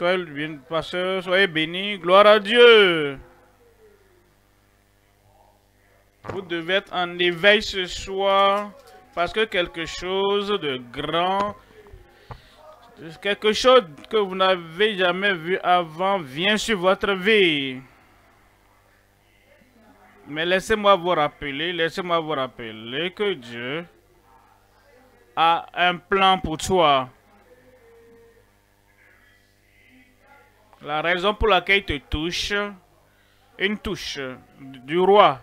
Soyez bien, pasteur, soyez bénis. Gloire à Dieu. Vous devez être en éveil ce soir parce que quelque chose de grand, quelque chose que vous n'avez jamais vu avant vient sur votre vie. Mais laissez-moi vous rappeler, laissez-moi vous rappeler que Dieu a un plan pour toi. La raison pour laquelle il te touche, une touche du roi.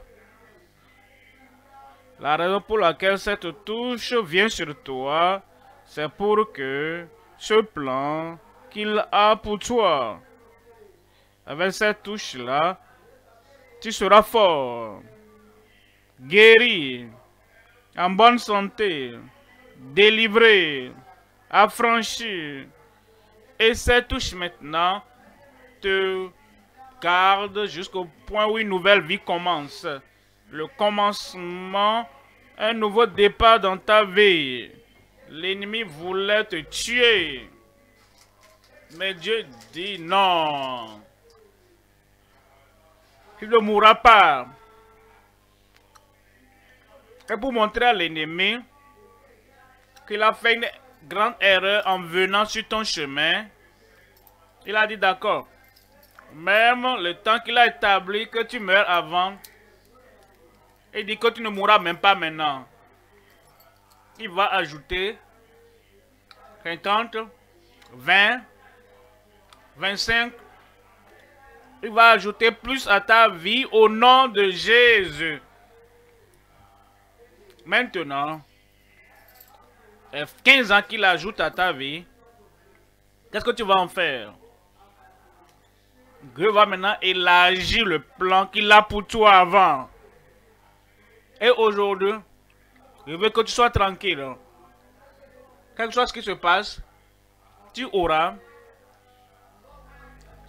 La raison pour laquelle cette touche vient sur toi, c'est pour que ce plan qu'il a pour toi, avec cette touche-là, tu seras fort, guéri, en bonne santé, délivré, affranchi. Et cette touche maintenant te garde jusqu'au point où une nouvelle vie commence. Le commencement, un nouveau départ dans ta vie. L'ennemi voulait te tuer. Mais Dieu dit non. Tu ne mourras pas. Et pour montrer à l'ennemi qu'il a fait une grande erreur en venant sur ton chemin, il a dit d'accord. Même le temps qu'il a établi que tu meurs avant, il dit que tu ne mourras même pas maintenant. Il va ajouter 50, 20, 25. Il va ajouter plus à ta vie au nom de Jésus. Maintenant, 15 ans qu'il ajoute à ta vie, qu'est-ce que tu vas en faire? Dieu va maintenant élargir le plan qu'il a pour toi avant. Et aujourd'hui, je veux que tu sois tranquille. Quelque chose qui se passe, tu auras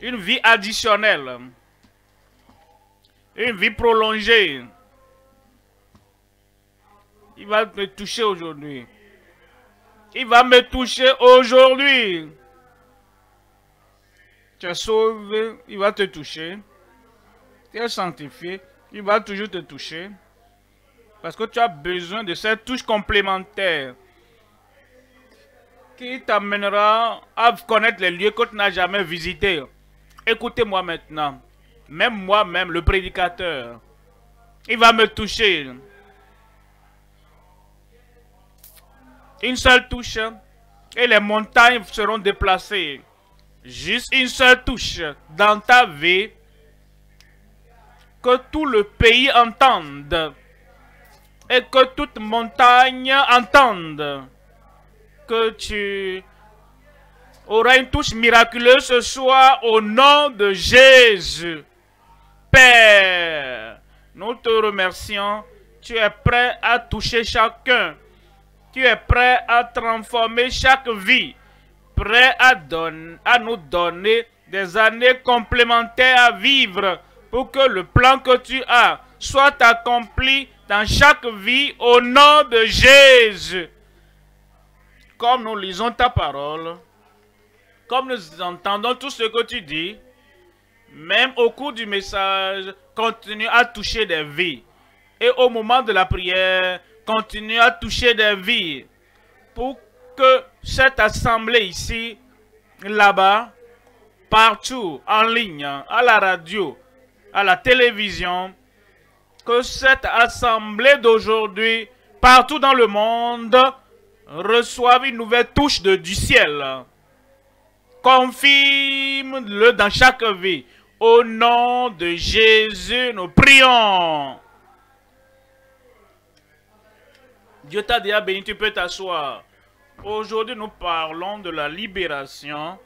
une vie additionnelle. Une vie prolongée. Il va me toucher aujourd'hui. Il va me toucher aujourd'hui. Tu es sauvé, il va te toucher. Tu es sanctifié, il va toujours te toucher. Parce que tu as besoin de cette touche complémentaire qui t'amènera à connaître les lieux que tu n'as jamais visités. Écoutez-moi maintenant. Même moi-même, le prédicateur, il va me toucher. Une seule touche et les montagnes seront déplacées. Juste une seule touche dans ta vie que tout le pays entende et que toute montagne entende que tu auras une touche miraculeuse ce soir au nom de Jésus. Père, nous te remercions. Tu es prêt à toucher chacun. Tu es prêt à transformer chaque vie. Prêt à, à nous donner des années complémentaires à vivre pour que le plan que tu as soit accompli dans chaque vie au nom de Jésus. Comme nous lisons ta parole, comme nous entendons tout ce que tu dis, même au cours du message, continue à toucher des vies. Et au moment de la prière, continue à toucher des vies. Pour que cette assemblée ici, là-bas, partout, en ligne, à la radio, à la télévision, que cette assemblée d'aujourd'hui, partout dans le monde, reçoive une nouvelle touche de, du ciel. Confirme-le dans chaque vie. Au nom de Jésus, nous prions. Dieu t'a déjà béni, tu peux t'asseoir. Aujourd'hui, nous parlons de la libération.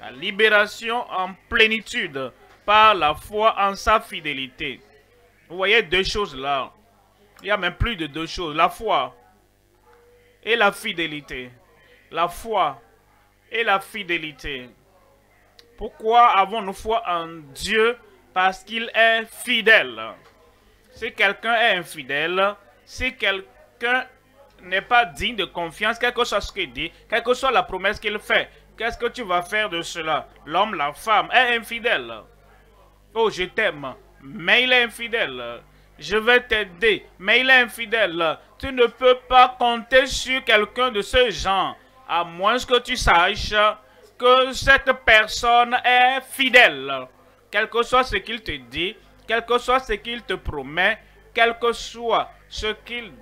La libération en plénitude par la foi en sa fidélité. Vous voyez deux choses là. Il y a même plus de deux choses. La foi et la fidélité. La foi et la fidélité. Pourquoi avons-nous foi en Dieu? Parce qu'il est fidèle. Si quelqu'un est infidèle, si quelqu'un n'est pas digne de confiance, quel que soit ce qu'il dit, quelle que soit la promesse qu'il fait, Qu'est-ce que tu vas faire de cela? L'homme, la femme est infidèle. Oh, je t'aime, mais il est infidèle. Je vais t'aider, mais il est infidèle. Tu ne peux pas compter sur quelqu'un de ce genre, à moins que tu saches que cette personne est fidèle. Quel que soit ce qu'il te dit, quel que soit ce qu'il te promet, quel que soit ce qu'il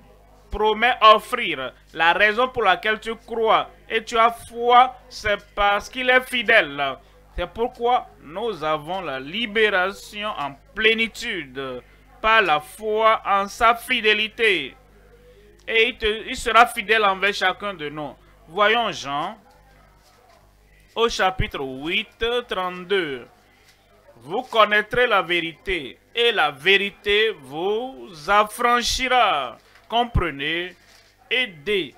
promet offrir, la raison pour laquelle tu crois et tu as foi, c'est parce qu'il est fidèle. C'est pourquoi nous avons la libération en plénitude par la foi en sa fidélité. Et il, sera fidèle envers chacun de nous. Voyons Jean au chapitre 8, 32. Vous connaîtrez la vérité et la vérité vous affranchira. Comprenez et dès,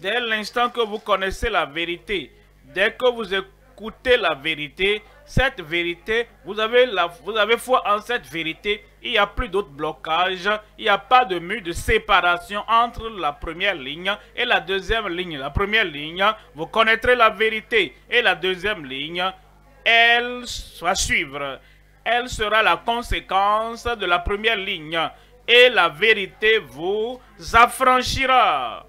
dès l'instant que vous connaissez la vérité, dès que vous écoutez la vérité, cette vérité, vous avez, la, vous avez foi en cette vérité, il n'y a plus d'autres blocages, il n'y a pas de mur de séparation entre la première ligne et la deuxième ligne. La première ligne, vous connaîtrez la vérité et la deuxième ligne, elle va suivre. Elle sera la conséquence de la première ligne et la vérité vous affranchira.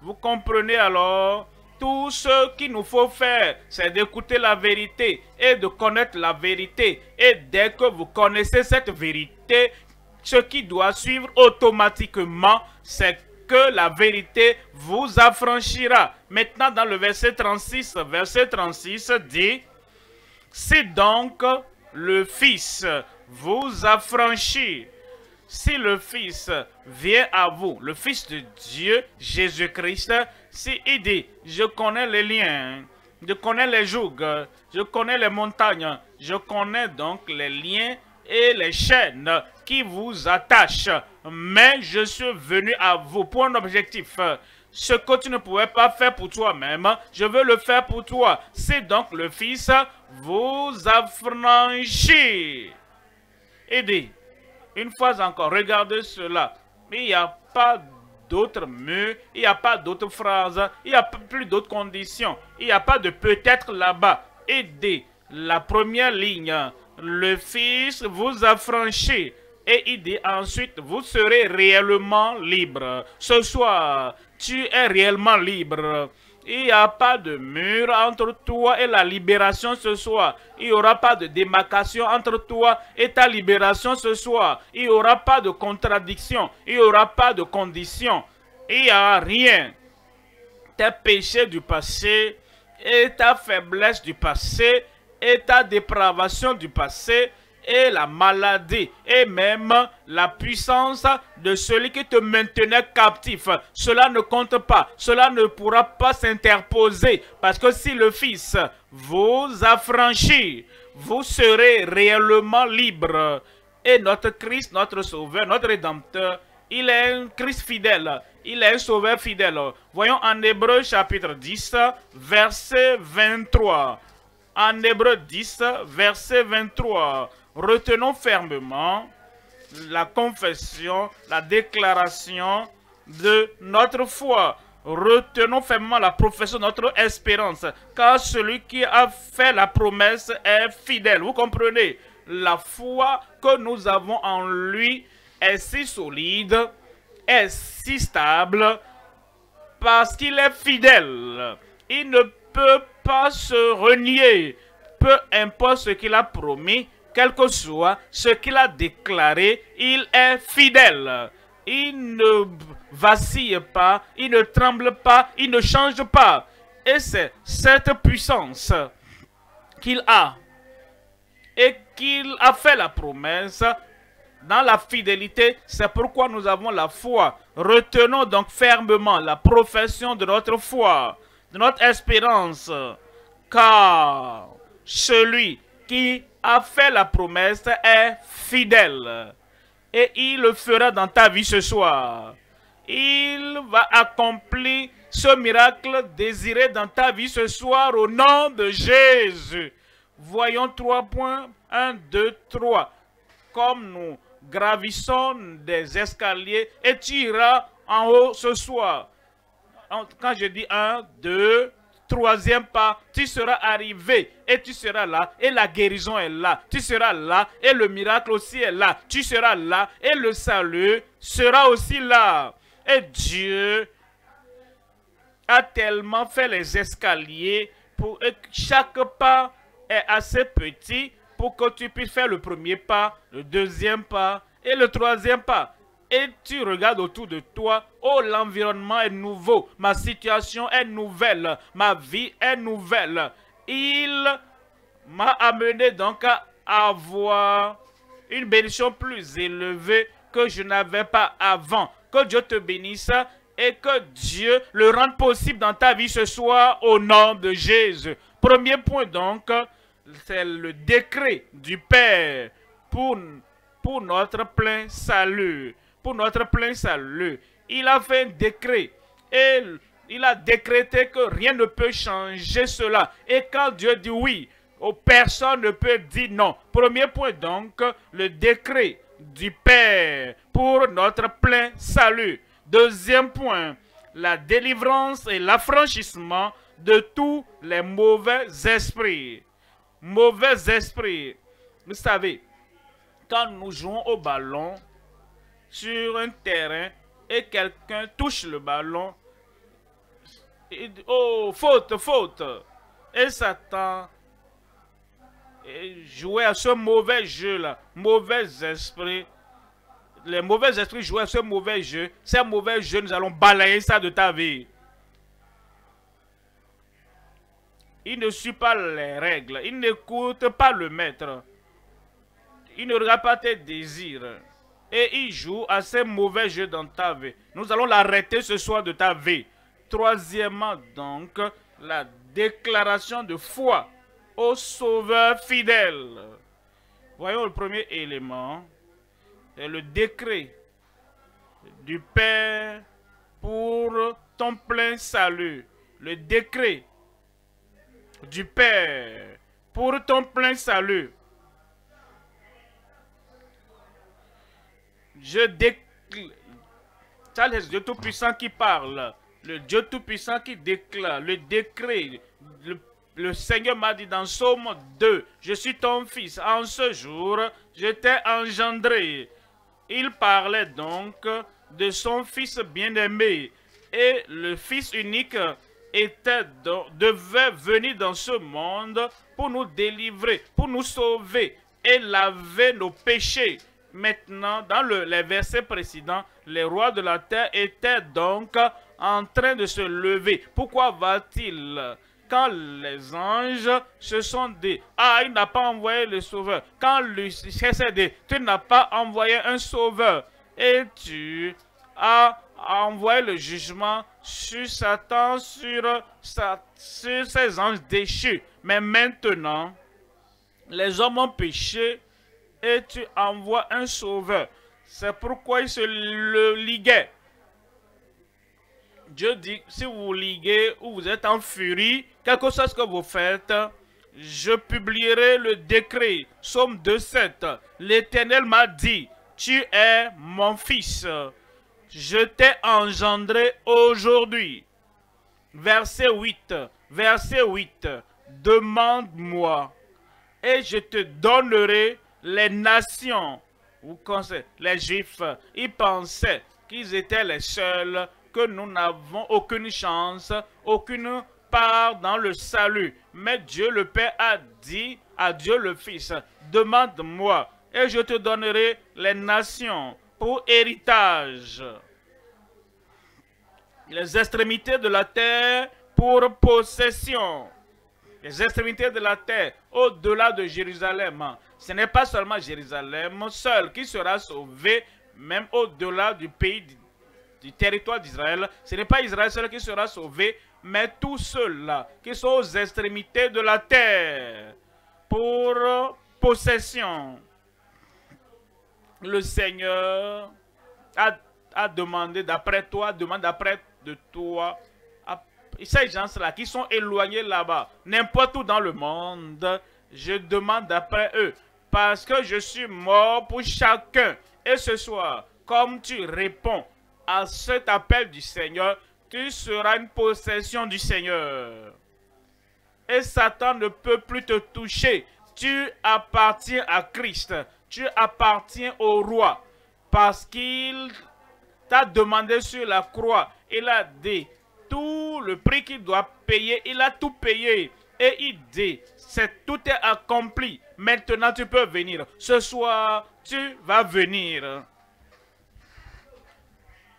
Vous comprenez alors tout ce qu'il nous faut faire, c'est d'écouter la vérité et de connaître la vérité. Et dès que vous connaissez cette vérité, ce qui doit suivre automatiquement, c'est que la vérité vous affranchira. Maintenant, dans le verset 36, verset 36 dit, si donc le Fils vous affranchit, si le Fils vient à vous, le Fils de Dieu, Jésus-Christ, si il dit, je connais les liens, je connais les jougs, je connais les montagnes, je connais donc les liens et les chaînes qui vous attachent, mais je suis venu à vous pour un objectif. Ce que tu ne pouvais pas faire pour toi-même, je veux le faire pour toi. C'est donc le Fils vous affranchit. Et dit, une fois encore, regardez cela. Il n'y a pas d'autres murs, il n'y a pas d'autres phrases, il n'y a plus d'autres conditions. Il n'y a pas de peut-être là-bas. Aidez la première ligne. Le Fils vous a franchi. Et il dit ensuite, vous serez réellement libre. Ce soir, tu es réellement libre. Il n'y a pas de mur entre toi et la libération ce soir. Il n'y aura pas de démarcation entre toi et ta libération ce soir. Il n'y aura pas de contradiction. Il n'y aura pas de condition. Il n'y a rien. Tes péchés du passé et ta faiblesse du passé et ta dépravation du passé et la maladie et même la puissance de celui qui te maintenait captif. Cela ne compte pas. Cela ne pourra pas s'interposer parce que si le Fils vous affranchit, vous serez réellement libre. Et notre Christ, notre Sauveur, notre Rédempteur, il est un Christ fidèle. Il est un Sauveur fidèle. Voyons en Hébreu chapitre 10, verset 23. En Hébreu 10, verset 23 retenons fermement la confession, la déclaration de notre foi. Retenons fermement la profession de notre espérance, car celui qui a fait la promesse est fidèle. Vous comprenez? La foi que nous avons en lui est si solide, est si stable, parce qu'il est fidèle. Il ne peut pas se renier, peu importe ce qu'il a promis, quel que soit ce qu'il a déclaré, il est fidèle. Il ne vacille pas, il ne tremble pas, il ne change pas. Et c'est cette puissance qu'il a et qu'il a fait la promesse dans la fidélité. C'est pourquoi nous avons la foi. Retenons donc fermement la profession de notre foi, de notre espérance. Car celui qui a fait la promesse est fidèle. Et il le fera dans ta vie ce soir. Il va accomplir ce miracle désiré dans ta vie ce soir au nom de Jésus. Voyons trois points. Un, deux, trois. Comme nous gravissons des escaliers et tu iras en haut ce soir. Quand je dis un, deux, Troisième pas, tu seras arrivé et tu seras là et la guérison est là. Tu seras là et le miracle aussi est là. Tu seras là et le salut sera aussi là. Et Dieu a tellement fait les escaliers pour que chaque pas est assez petit pour que tu puisses faire le premier pas, le deuxième pas et le troisième pas et tu regardes autour de toi, oh l'environnement est nouveau, ma situation est nouvelle, ma vie est nouvelle. Il m'a amené donc à avoir une bénédiction plus élevée que je n'avais pas avant. Que Dieu te bénisse et que Dieu le rende possible dans ta vie ce soir au nom de Jésus. Premier point donc, c'est le décret du Père pour, pour notre plein salut pour notre plein salut. Il a fait un décret et il a décrété que rien ne peut changer cela. Et quand Dieu dit oui, personne ne peut dire non. Premier point donc, le décret du Père pour notre plein salut. Deuxième point, la délivrance et l'affranchissement de tous les mauvais esprits. Mauvais esprits. Vous savez, quand nous jouons au ballon, sur un terrain et quelqu'un touche le ballon, oh, faute, faute. Et Satan jouait à ce mauvais jeu-là, mauvais esprit. Les mauvais esprits jouaient à ce mauvais jeu. Ces mauvais jeux, nous allons balayer ça de ta vie. Il ne suit pas les règles. Il n'écoute pas le maître. Il ne regarde pas tes désirs et il joue à ces mauvais jeux dans ta vie. Nous allons l'arrêter ce soir de ta vie. Troisièmement, donc, la déclaration de foi au Sauveur fidèle. Voyons le premier élément. C'est le décret du Père pour ton plein salut. Le décret du Père pour ton plein salut. Je déclare. Le Dieu Tout-Puissant qui parle. Le Dieu Tout-Puissant qui déclare. Le décret. Le, Seigneur m'a dit dans Somme 2, je suis ton fils. En ce jour, je t'ai engendré. Il parlait donc de son fils bien-aimé. Et le fils unique était, devait venir dans ce monde pour nous délivrer, pour nous sauver et laver nos péchés. Maintenant, dans le, les versets précédents, les rois de la terre étaient donc en train de se lever. Pourquoi va-t-il? Quand les anges se sont dit, ah, il n'a pas envoyé le sauveur. Quand Lucifer s'est dit, tu n'as pas envoyé un sauveur. Et tu as envoyé le jugement sur Satan, sur, sur ses anges déchus. Mais maintenant, les hommes ont péché et tu envoies un sauveur. C'est pourquoi il se le liguait. Dieu dit, si vous liguez ou vous êtes en furie, quelque chose que vous faites, je publierai le décret. Somme 2.7. L'Éternel m'a dit, tu es mon fils. Je t'ai engendré aujourd'hui. Verset 8. Verset 8. Demande-moi et je te donnerai les nations, vous connaissez, les Juifs, ils pensaient qu'ils étaient les seuls, que nous n'avons aucune chance, aucune part dans le salut. Mais Dieu le Père a dit à Dieu le Fils, demande-moi et je te donnerai les nations pour héritage. Les extrémités de la terre pour possession. Les extrémités de la terre au-delà de Jérusalem. Ce n'est pas seulement Jérusalem seul qui sera sauvé, même au-delà du pays, du, territoire d'Israël. Ce n'est pas Israël seul qui sera sauvé, mais tous ceux-là qui sont aux extrémités de la terre pour possession. Le Seigneur a, demandé d'après toi, demande d'après de toi, ces gens-là qui sont éloignés là-bas, n'importe où dans le monde, je demande d'après eux parce que je suis mort pour chacun. Et ce soir, comme tu réponds à cet appel du Seigneur, tu seras une possession du Seigneur. et Satan ne peut plus te toucher. Tu appartiens à Christ. Tu appartiens au roi parce qu'il t'a demandé sur la croix. Il a dit tout le prix qu'il doit payer. Il a tout payé. Et il dit, c'est tout est accompli. Maintenant, tu peux venir. Ce soir, tu vas venir.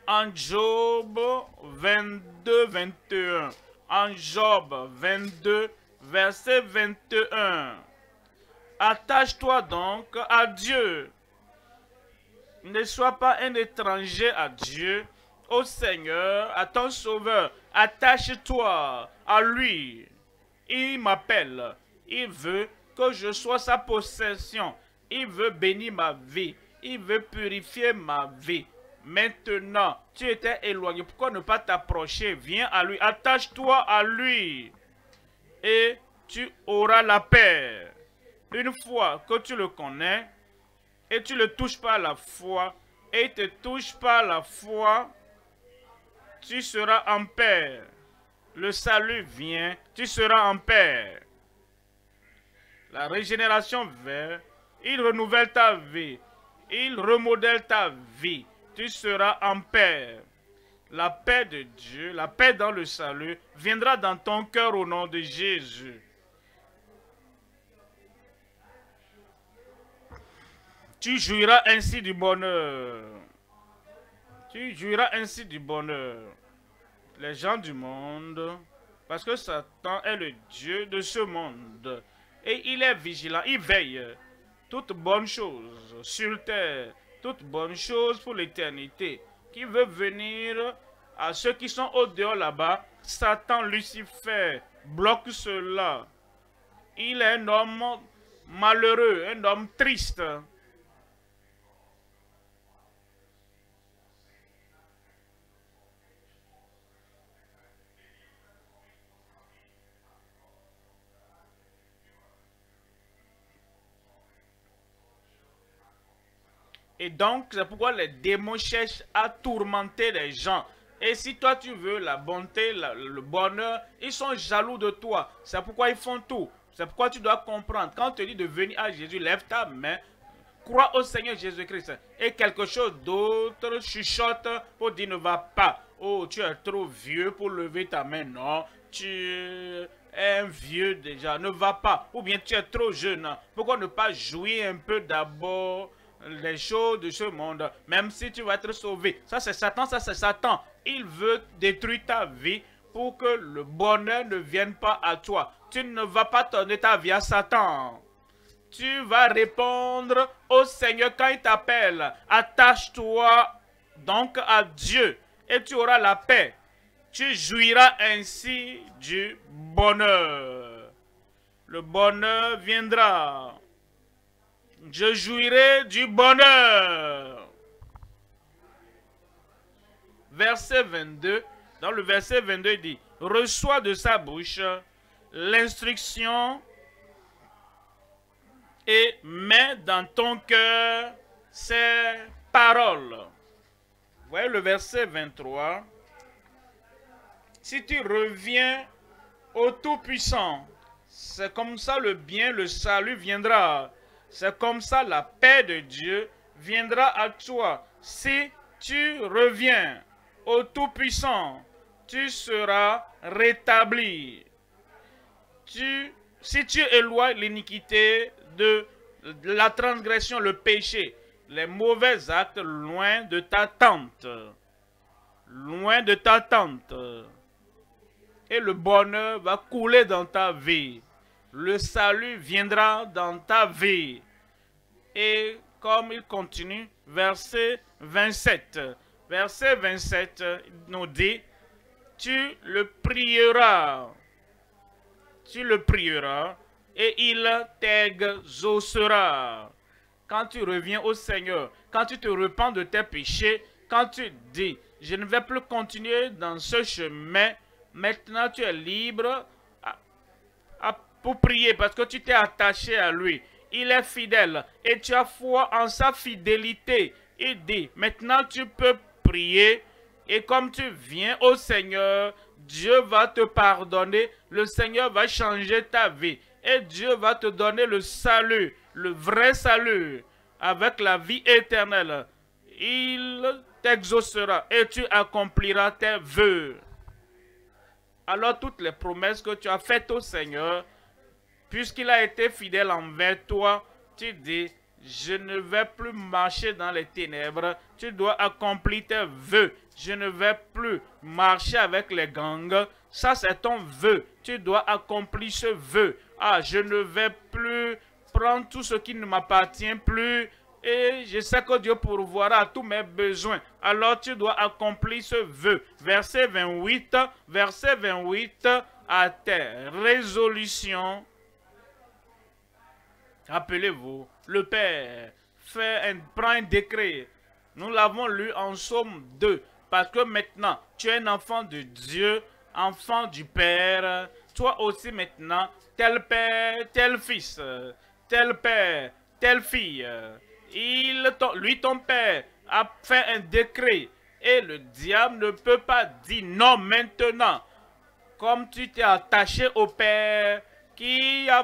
En Job 22, 21. En Job 22, verset 21. Attache-toi donc à Dieu. Ne sois pas un étranger à Dieu, au Seigneur, à ton Sauveur. Attache-toi à lui. Il m'appelle. Il veut que je sois sa possession. Il veut bénir ma vie. Il veut purifier ma vie. Maintenant, tu étais éloigné. Pourquoi ne pas t'approcher? Viens à lui. Attache-toi à lui. Et tu auras la paix. Une fois que tu le connais et tu le touches par la foi et il te touche par la foi, tu seras en paix. Le salut vient, tu seras en paix. La régénération vient, il renouvelle ta vie, il remodèle ta vie, tu seras en paix. La paix de Dieu, la paix dans le salut, viendra dans ton cœur au nom de Jésus. Tu jouiras ainsi du bonheur. Tu jouiras ainsi du bonheur. Les gens du monde, parce que Satan est le Dieu de ce monde. Et il est vigilant, il veille. Toute bonne chose sur terre, toute bonne chose pour l'éternité. Qui veut venir à ceux qui sont au dehors là-bas, Satan, Lucifer, bloque cela. Il est un homme malheureux, un homme triste. Et donc, c'est pourquoi les démons cherchent à tourmenter les gens. Et si toi tu veux la bonté, le bonheur, ils sont jaloux de toi. C'est pourquoi ils font tout. C'est pourquoi tu dois comprendre. Quand on te dit de venir à Jésus, lève ta main, crois au Seigneur Jésus-Christ. Et quelque chose d'autre chuchote pour dire ne va pas. Oh, tu es trop vieux pour lever ta main. Non, tu es un vieux déjà. Ne va pas. Ou bien tu es trop jeune. Pourquoi ne pas jouer un peu d'abord les choses de ce monde, même si tu vas être sauvé. Ça, c'est Satan, ça, c'est Satan. Il veut détruire ta vie pour que le bonheur ne vienne pas à toi. Tu ne vas pas donner ta vie à Satan. Tu vas répondre au Seigneur quand il t'appelle. Attache-toi donc à Dieu et tu auras la paix. Tu jouiras ainsi du bonheur. Le bonheur viendra je jouirai du bonheur. Verset 22, dans le verset 22, il dit, reçois de sa bouche l'instruction et mets dans ton cœur ses paroles. voyez le verset 23. Si tu reviens au Tout-Puissant, c'est comme ça le bien, le salut viendra. C'est comme ça la paix de Dieu viendra à toi. Si tu reviens au Tout-Puissant, tu seras rétabli. Tu, si tu éloignes l'iniquité de la transgression, le péché, les mauvais actes loin de ta tente, loin de ta tente, et le bonheur va couler dans ta vie. Le salut viendra dans ta vie. Et comme il continue, verset 27. Verset 27 nous dit, tu le prieras. Tu le prieras et il t'exaucera. Quand tu reviens au Seigneur, quand tu te repens de tes péchés, quand tu dis, je ne vais plus continuer dans ce chemin, maintenant tu es libre pour prier parce que tu t'es attaché à lui il est fidèle et tu as foi en sa fidélité. Il dit, maintenant tu peux prier et comme tu viens au Seigneur Dieu va te pardonner, le Seigneur va changer ta vie et Dieu va te donner le salut, le vrai salut, avec la vie éternelle. Il t'exaucera et tu accompliras tes vœux. Alors toutes les promesses que tu as faites au Seigneur, puisqu'il a été fidèle envers toi, tu dis, je ne vais plus marcher dans les ténèbres, tu dois accomplir tes vœux. Je ne vais plus marcher avec les gangs. Ça, c'est ton vœu. Tu dois accomplir ce vœu. Ah, je ne vais plus prendre tout ce qui ne m'appartient plus. Et je sais que Dieu pourvoira tous mes besoins. Alors tu dois accomplir ce vœu. Verset 28, verset 28, à tes résolutions. Rappelez-vous, le Père fait un, prend un décret. Nous l'avons lu en Somme 2. Parce que maintenant, tu es un enfant de Dieu, enfant du Père. Toi aussi maintenant, tel père, tel fils, tel père, telle fille. Il, lui, ton père, a fait un décret. Et le diable ne peut pas dire non maintenant. Comme tu t'es attaché au père qui a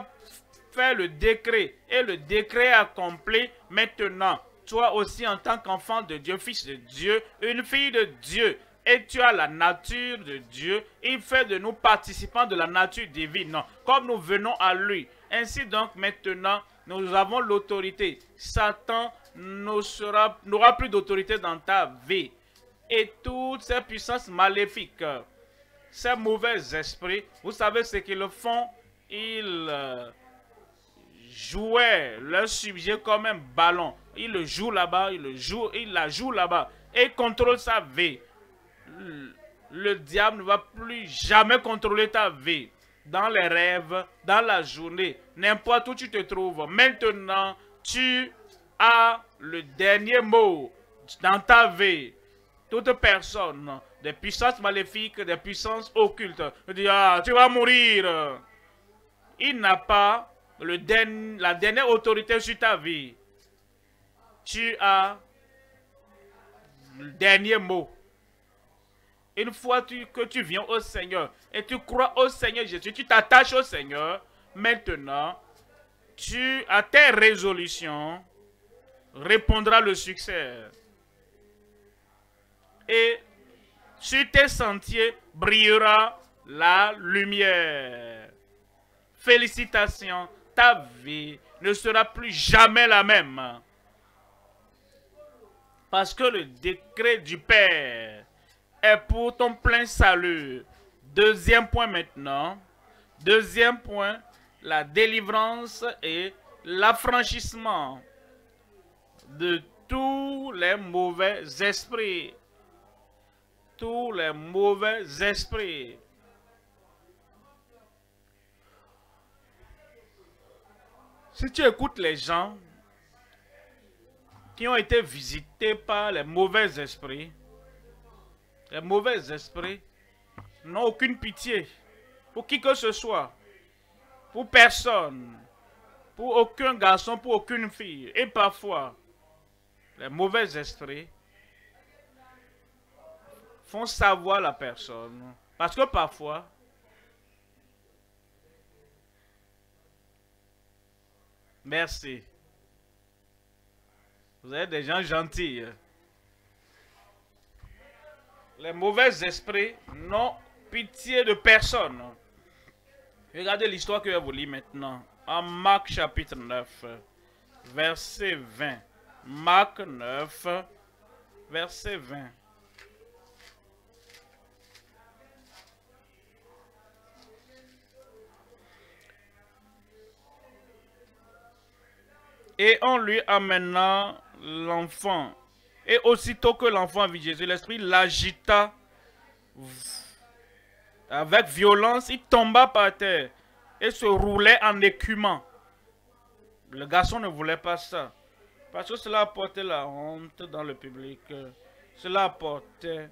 fait le décret. Et le décret accompli maintenant. Toi aussi en tant qu'enfant de Dieu, fils de Dieu, une fille de Dieu, et tu as la nature de Dieu, il fait de nous participants de la nature divine, comme nous venons à lui. Ainsi donc maintenant, nous avons l'autorité. Satan n'aura plus d'autorité dans ta vie. Et toutes ces puissances maléfiques, ces mauvais esprits, vous savez ce qu'ils font? Ils euh, jouaient leur sujet comme un ballon. Ils le jouent là-bas, ils le jouent, ils la jouent là-bas et contrôlent sa vie le diable ne va plus jamais contrôler ta vie. Dans les rêves, dans la journée, n'importe où tu te trouves. Maintenant, tu as le dernier mot dans ta vie. Toute personne, des puissances maléfiques, des puissances occultes, dit, ah, tu vas mourir. Il n'a pas le la dernière autorité sur ta vie. Tu as le dernier mot. Une fois que tu viens au Seigneur et tu crois au Seigneur Jésus, tu t'attaches au Seigneur, maintenant, tu, à tes résolutions, répondras le succès. Et sur tes sentiers brillera la lumière. Félicitations, ta vie ne sera plus jamais la même. Parce que le décret du Père est pour ton plein salut. Deuxième point maintenant. Deuxième point, la délivrance et l'affranchissement de tous les mauvais esprits. Tous les mauvais esprits. Si tu écoutes les gens qui ont été visités par les mauvais esprits, les mauvais esprits n'ont aucune pitié pour qui que ce soit, pour personne, pour aucun garçon, pour aucune fille. Et parfois, les mauvais esprits font savoir la personne. Parce que parfois, merci. Vous êtes des gens gentils. Les mauvais esprits n'ont pitié de personne. Regardez l'histoire que je vous lire maintenant. En Marc chapitre 9, verset 20. Marc 9, verset 20. Et on lui amena l'enfant et aussitôt que l'enfant vit Jésus, l'esprit l'agita avec violence, il tomba par terre et se roulait en écumant. Le garçon ne voulait pas ça. Parce que cela apportait la honte dans le public. Cela apportait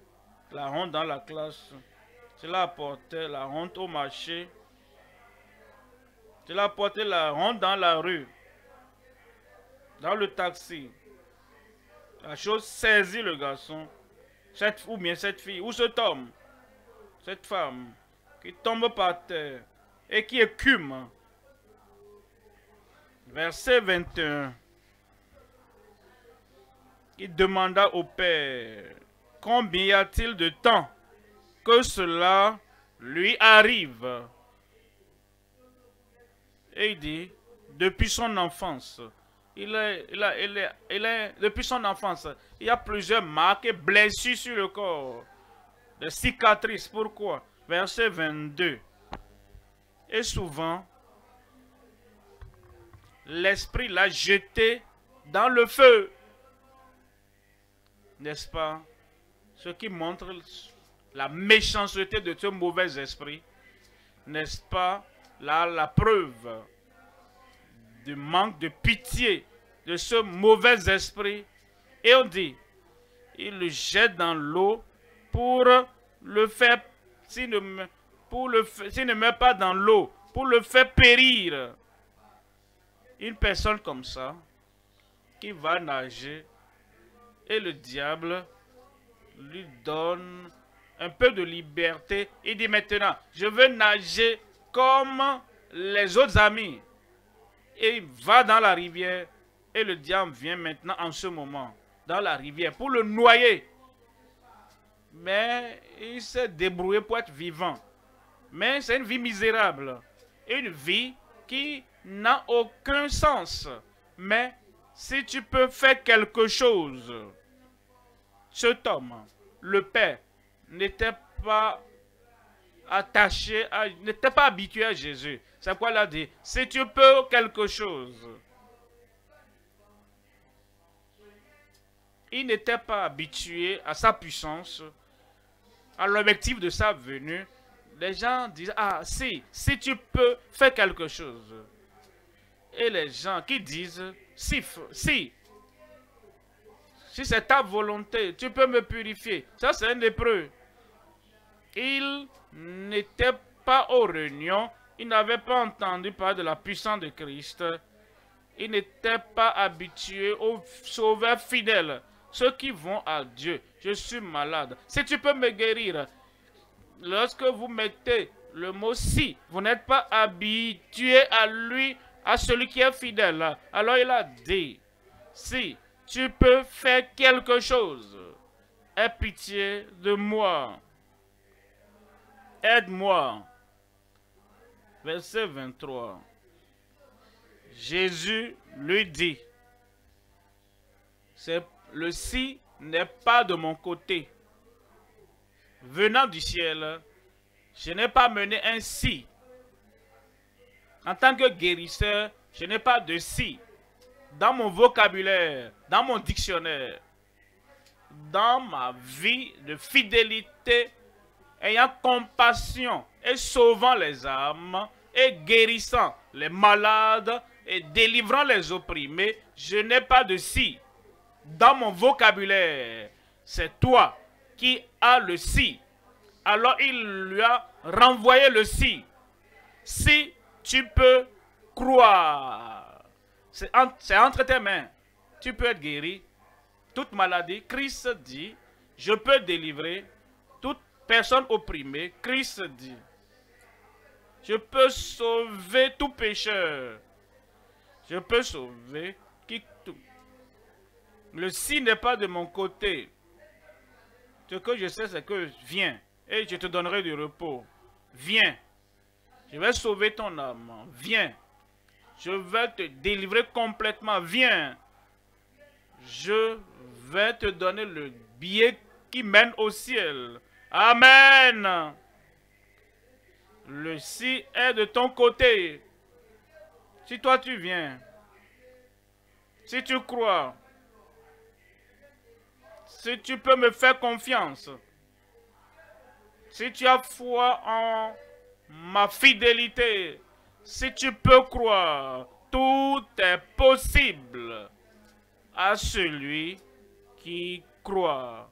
la honte dans la classe. Cela apportait la honte au marché. Cela apportait la honte dans la rue. Dans le taxi. La chose saisit le garçon, cette, ou bien cette fille, ou cet homme. cette femme qui tombe par terre et qui écume. Verset 21. Il demanda au Père, combien y a-t-il de temps que cela lui arrive? Et il dit, depuis son enfance, il est, il, est, depuis son enfance, il y a plusieurs marques et blessures sur le corps. Des cicatrices. Pourquoi? Verset 22. Et souvent, l'Esprit l'a jeté dans le feu. N'est-ce pas? Ce qui montre la méchanceté de ce mauvais esprit. N'est-ce pas? Là la preuve manque de pitié de ce mauvais esprit. Et on dit, il le jette dans l'eau pour le faire, s'il ne, pour ne met pas dans l'eau, pour le faire périr. Une personne comme ça, qui va nager, et le diable lui donne un peu de liberté. Il dit maintenant, je veux nager comme les autres amis. Et va dans la rivière et le diable vient maintenant en ce moment dans la rivière pour le noyer. Mais il s'est débrouillé pour être vivant. Mais c'est une vie misérable. Une vie qui n'a aucun sens. Mais si tu peux faire quelque chose, cet homme, le père, n'était pas attaché, n'était pas habitué à Jésus. C'est quoi il a dit Si tu peux quelque chose, il n'était pas habitué à sa puissance, à l'objectif de sa venue. Les gens disent, ah si, si tu peux faire quelque chose. Et les gens qui disent, si, si, si c'est ta volonté, tu peux me purifier. Ça, c'est un épreuve. Il n'était pas aux réunions, il n'avait pas entendu parler de la puissance de Christ. Il n'était pas habitué aux sauveurs fidèles. Ceux qui vont à Dieu, je suis malade. Si tu peux me guérir, lorsque vous mettez le mot si, vous n'êtes pas habitué à lui, à celui qui est fidèle. Alors il a dit, si tu peux faire quelque chose, aie pitié de moi. Aide-moi. Verset 23. Jésus lui dit, le si n'est pas de mon côté. Venant du ciel, je n'ai pas mené un si. En tant que guérisseur, je n'ai pas de si. Dans mon vocabulaire, dans mon dictionnaire, dans ma vie de fidélité, ayant compassion et sauvant les âmes et guérissant les malades et délivrant les opprimés, je n'ai pas de si dans mon vocabulaire, c'est toi qui as le si. Alors il lui a renvoyé le si. Si tu peux croire, c'est entre tes mains. Tu peux être guéri. Toute maladie, Christ dit, je peux délivrer toute personne opprimée. Christ dit, je peux sauver tout pécheur. Je peux sauver le si n'est pas de mon côté. Ce que je sais, c'est que viens et je te donnerai du repos. Viens. Je vais sauver ton âme. Viens. Je vais te délivrer complètement. Viens. Je vais te donner le billet qui mène au ciel. Amen. Le si est de ton côté. Si toi tu viens, si tu crois, si tu peux me faire confiance, si tu as foi en ma fidélité, si tu peux croire, tout est possible à celui qui croit.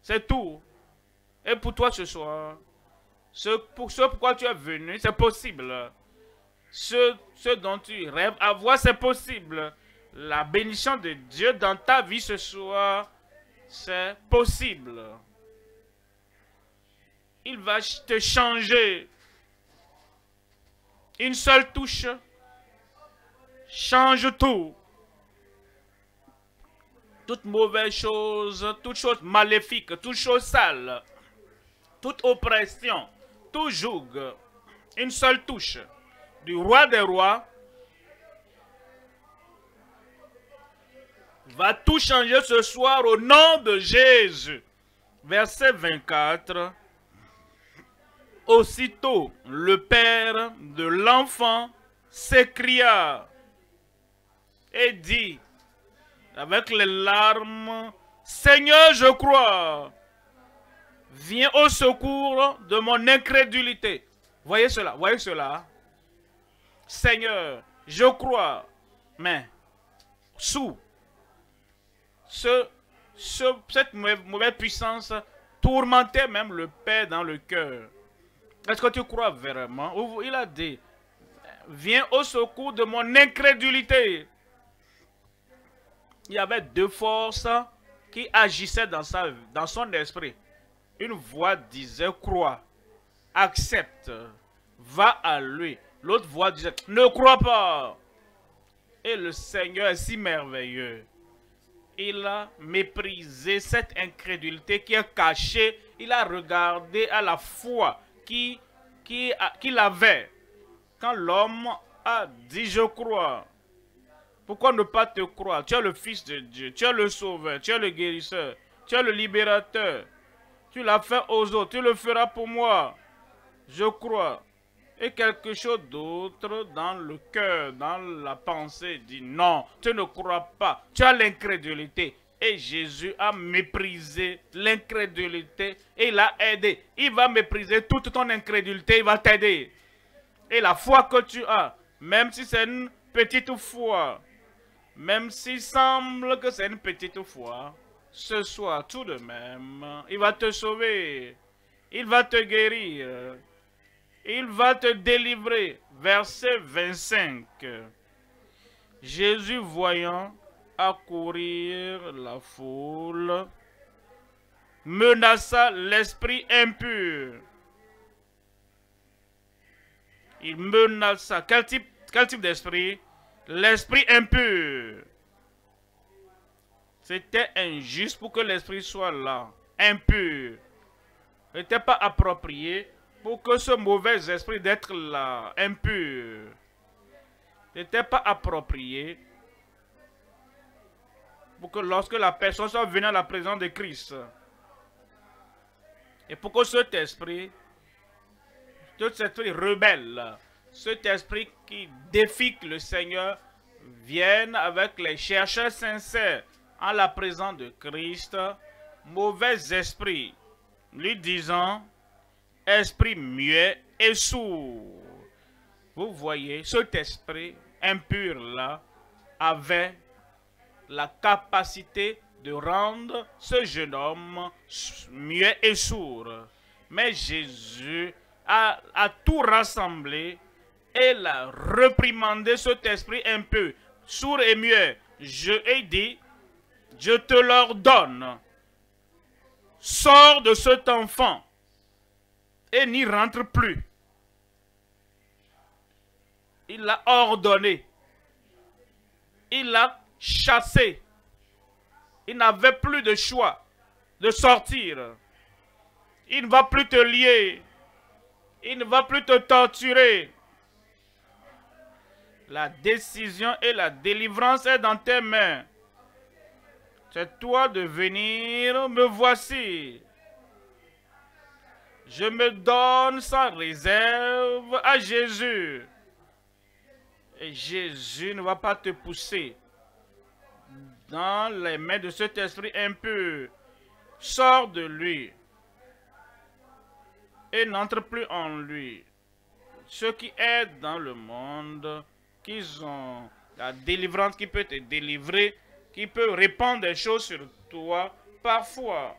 C'est tout. Et pour toi ce soir, ce, pour ce pourquoi tu es venu, c'est possible. Ce, ce dont tu rêves avoir, c'est possible. La bénédiction de Dieu dans ta vie ce soir, c'est possible. il va te changer. Une seule touche change tout. Toute mauvaise chose, toute chose maléfique, toute chose sale, toute oppression, tout joug, une seule touche du roi des rois va tout changer ce soir au nom de Jésus. Verset 24. Aussitôt, le père de l'enfant s'écria et dit avec les larmes, Seigneur, je crois, viens au secours de mon incrédulité. Voyez cela, voyez cela. Seigneur, je crois, mais sous ce, cette mauvaise puissance tourmentait même le Père dans le cœur. Est-ce que tu crois vraiment? Il a dit, viens au secours de mon incrédulité. Il y avait deux forces qui agissaient dans, sa, dans son esprit. Une voix disait, crois, accepte, va à lui. L'autre voix disait, ne crois pas. Et le Seigneur est si merveilleux il a méprisé cette incrédulité qui est cachée. Il a regardé à la foi qu'il qui, qui avait. Quand l'homme a dit je crois, pourquoi ne pas te croire? Tu es le Fils de Dieu, tu es le Sauveur, tu es le guérisseur, tu es le libérateur. Tu l'as fait aux autres, tu le feras pour moi. Je crois et quelque chose d'autre dans le cœur, dans la pensée dit non, tu ne crois pas, tu as l'incrédulité. Et Jésus a méprisé l'incrédulité et l'a aidé. Il va mépriser toute ton incrédulité, il va t'aider. Et la foi que tu as, même si c'est une petite foi, même s'il semble que c'est une petite foi, ce soir tout de même, il va te sauver, il va te guérir, il va te délivrer. Verset 25. Jésus voyant accourir la foule, menaça l'esprit impur. Il menaça. Quel type, quel type d'esprit? L'esprit impur. C'était injuste pour que l'esprit soit là, impur. N'était pas approprié pour que ce mauvais esprit d'être là, impur, n'était pas approprié pour que lorsque la personne soit venue à la présence de Christ, et pour que cet esprit, cet esprit rebelle, cet esprit qui défie le Seigneur, vienne avec les chercheurs sincères en la présence de Christ, mauvais esprit, lui disant, esprit muet et sourd. Vous voyez, cet esprit impur-là avait la capacité de rendre ce jeune homme muet et sourd. Mais Jésus a, tout rassemblé et l'a reprimandé cet esprit impur, sourd et muet. Je ai dit, je te l'ordonne, sors de cet enfant et n'y rentre plus. Il l'a ordonné. Il l'a chassé. Il n'avait plus de choix de sortir. Il ne va plus te lier. Il ne va plus te torturer. La décision et la délivrance est dans tes mains. C'est toi de venir, me voici. Je me donne sans réserve à Jésus. Et Jésus ne va pas te pousser dans les mains de cet esprit impur. Sors de lui et n'entre plus en lui. Ceux qui aident dans le monde, qui ont la délivrance qui peut te délivrer, qui peut répandre des choses sur toi, parfois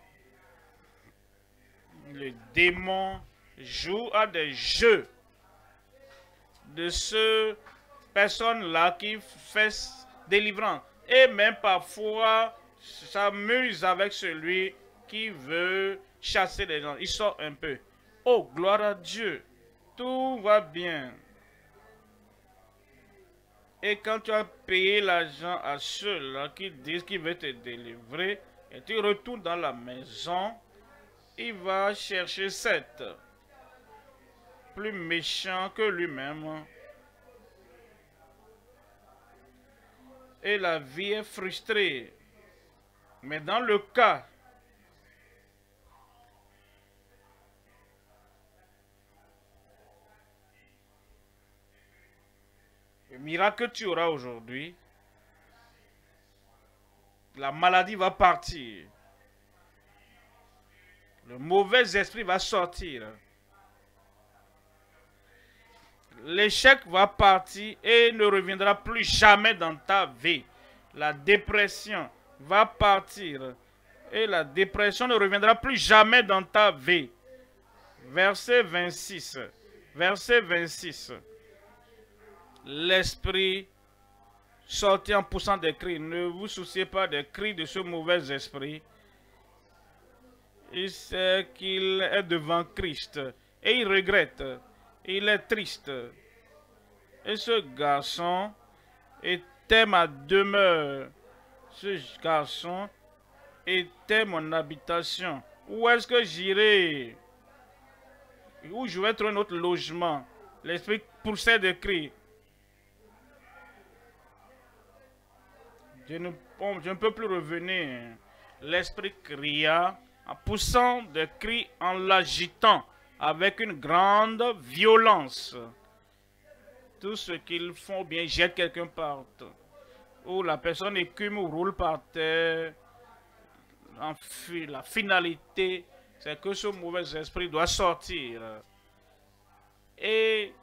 le démon joue à des jeux de ce personne-là qui fait délivrance. Et même parfois s'amuse avec celui qui veut chasser les gens. Il sort un peu. Oh, gloire à Dieu. Tout va bien. Et quand tu as payé l'argent à ceux-là qui disent qu'ils veulent te délivrer, et tu retournes dans la maison, il va chercher sept plus méchants que lui-même. Et la vie est frustrée. Mais dans le cas le miracle que tu auras aujourd'hui, la maladie va partir. Le mauvais esprit va sortir. L'échec va partir et ne reviendra plus jamais dans ta vie. La dépression va partir et la dépression ne reviendra plus jamais dans ta vie. Verset 26. Verset 26. L'esprit sortit en poussant des cris. Ne vous souciez pas des cris de ce mauvais esprit. Il sait qu'il est devant Christ et il regrette. Il est triste. Et ce garçon était ma demeure. Ce garçon était mon habitation. Où est-ce que j'irai? Où je vais trouver un autre logement? L'esprit poussait des cris. Je ne, peux plus revenir. L'esprit cria en poussant des cris, en l'agitant avec une grande violence. Tout ce qu'ils font bien jette quelqu'un par. Ou la personne écume ou roule par terre. La finalité, c'est que ce mauvais esprit doit sortir. Et,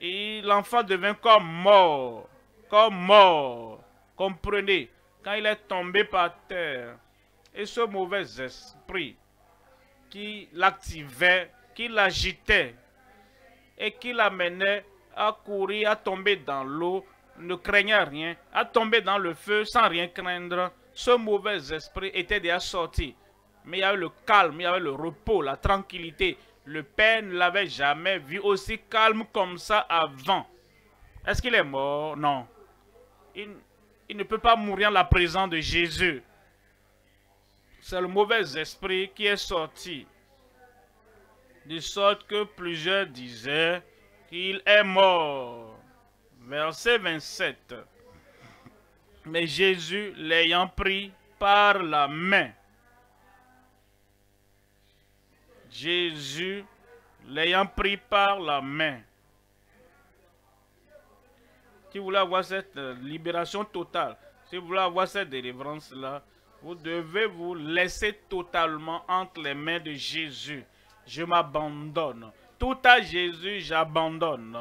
et l'enfant devient comme mort. Comme mort. Comprenez, quand il est tombé par terre, et ce mauvais esprit qui l'activait, qui l'agitait et qui l'amenait à courir, à tomber dans l'eau, ne craignait rien, à tomber dans le feu sans rien craindre, ce mauvais esprit était déjà sorti. Mais il y avait le calme, il y avait le repos, la tranquillité. Le Père ne l'avait jamais vu aussi calme comme ça avant. Est-ce qu'il est mort? Non. Il ne peut pas mourir en la présence de Jésus c'est le mauvais esprit qui est sorti. De sorte que plusieurs disaient qu'il est mort. Verset 27. Mais Jésus, l'ayant pris par la main, Jésus, l'ayant pris par la main, si vous voulez avoir cette libération totale, si vous voulez avoir cette délivrance-là, vous devez vous laisser totalement entre les mains de Jésus. Je m'abandonne. Tout à Jésus, j'abandonne.